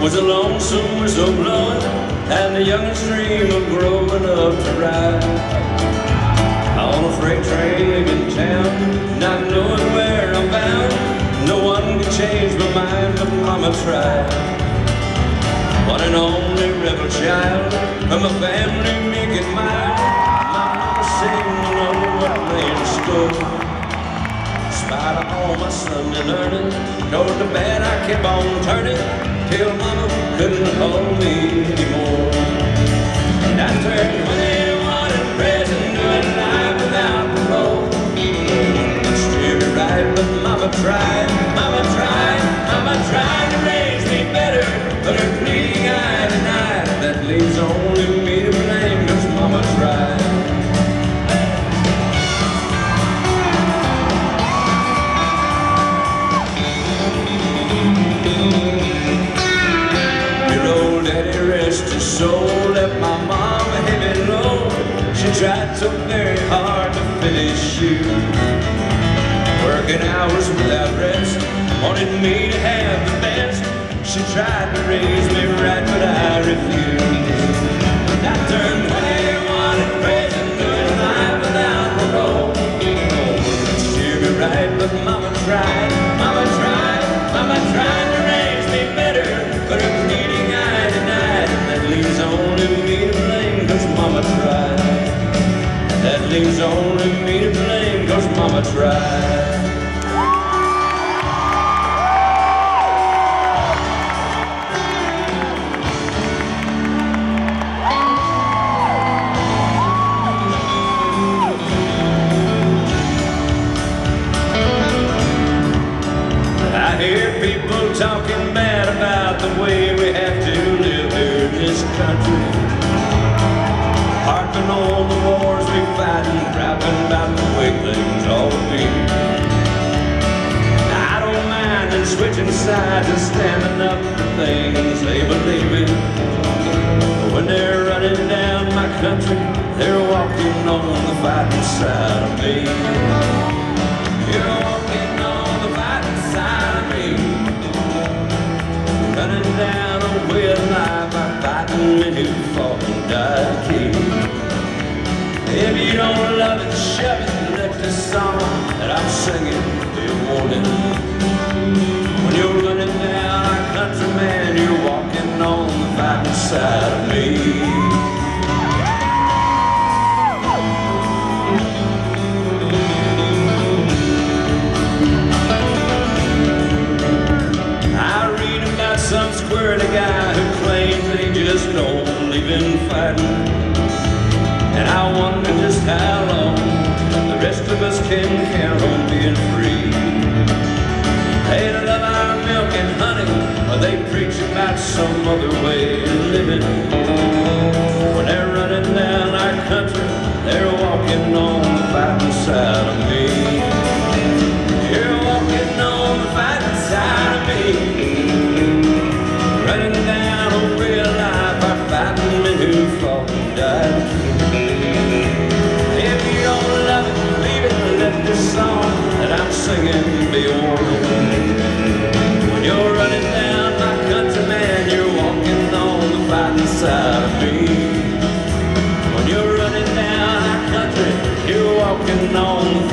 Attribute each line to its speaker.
Speaker 1: was a lonesome whistle blowing and the youngest dream of growing up to ride on a freight train in town, not knowing where I'm bound. No one could change my mind, but Mama tried. One and only rebel child from a family making and mild. My mama to know what lay in store. Spite of all my Sunday learning, go to bed I kept on turning till Mama couldn't hold me anymore. And I turned his soul left my mom heavy load. She tried so very hard to finish you. Working hours without rest, wanted me to have the best. She tried to raise me right, but I refused. I turned 21 in prison, doing life without parole. Still be right, but Mama tried, That only me to blame, cause Mama tried. I hear people talking bad about the way the wars rapping about the way things ought to be. I don't mind in switching sides and standing up for things they believe in. When they're running down my country, they're walking on the fighting side of me. You're walking on the fighting side of me. Running down a way of life, I'm fighting men who fought and died keep. If you don't love it, shove it, let this song that I'm singing be a warning. When you're running down our country, man, you're walking on the fighting side of me. I read about some squirrely guy who claims he just don't believe in fighting. And I wonder just how long the rest of us can count on being free. They love our milk and honey, or they preach about some other way of living. When they're running down our country, they're walking on When you're